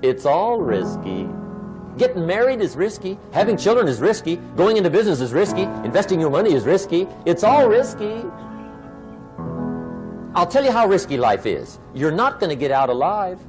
It's all risky. Getting married is risky. Having children is risky. Going into business is risky. Investing your money is risky. It's all risky. I'll tell you how risky life is. You're not going to get out alive.